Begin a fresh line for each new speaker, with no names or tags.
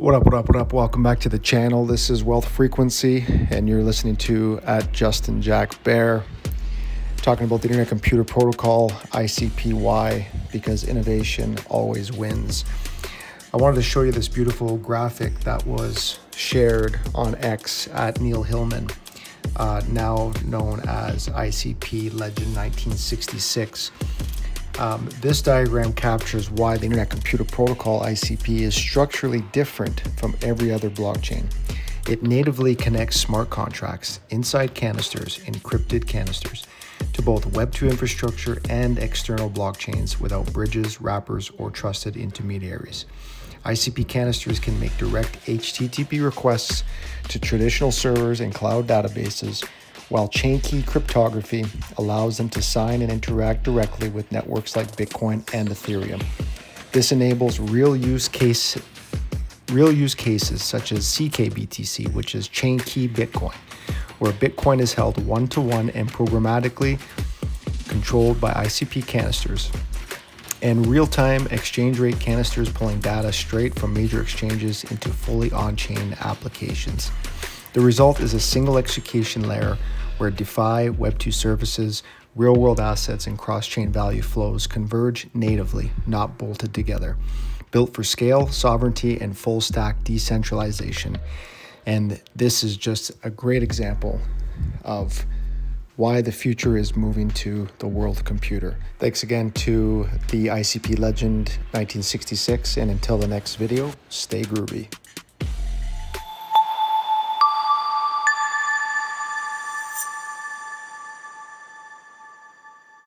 What up, what up, what up? Welcome back to the channel. This is Wealth Frequency, and you're listening to at Justin Jack Bear, talking about the Internet Computer Protocol, ICPY, because innovation always wins. I wanted to show you this beautiful graphic that was shared on X at Neil Hillman, uh, now known as ICP Legend 1966. Um, this diagram captures why the Internet Computer Protocol ICP is structurally different from every other blockchain. It natively connects smart contracts inside canisters, encrypted canisters, to both Web2 infrastructure and external blockchains without bridges, wrappers, or trusted intermediaries. ICP canisters can make direct HTTP requests to traditional servers and cloud databases while chain key cryptography allows them to sign and interact directly with networks like Bitcoin and Ethereum. This enables real use case real use cases such as CKBTC, which is chain key Bitcoin, where Bitcoin is held one to one and programmatically controlled by ICP canisters, and real time exchange rate canisters pulling data straight from major exchanges into fully on chain applications. The result is a single execution layer where DeFi, Web2 services, real world assets, and cross chain value flows converge natively, not bolted together. Built for scale, sovereignty, and full stack decentralization. And this is just a great example of why the future is moving to the world computer. Thanks again to the ICP Legend 1966, and until the next video, stay groovy.